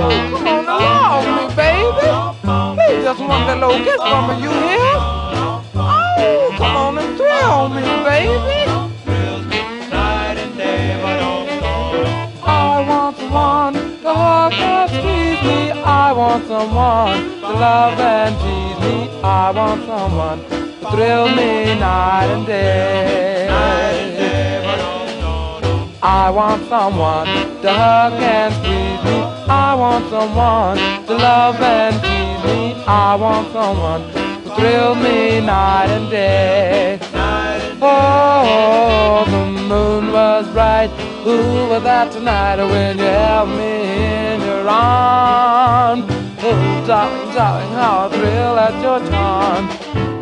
Come on along me, baby. Please just one little kiss from me, you hear? Oh, come on and thrill me, baby. I want someone to hug and squeeze me. I want someone to love and tease me. I want someone to thrill me night and day. I want someone to hug and squeeze me. I want someone to love and tease me. I want someone to thrill me night and day. Oh, the moon was bright. Who was that tonight when you held me in your arms? Oh, darling, darling, how I thrill at your charm.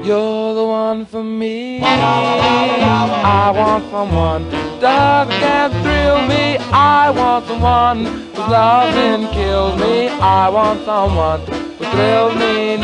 You're the one for me. I want someone hug and thrill me. I want someone whose loving kills me. I want someone to thrill me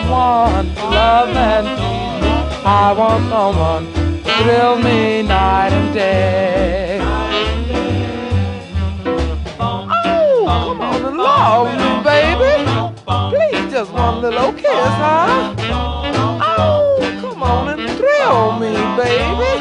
someone love and me. I want someone to thrill me night and day. Oh, come on along, baby. Please, just one little kiss, huh? Oh, come on and thrill me, baby.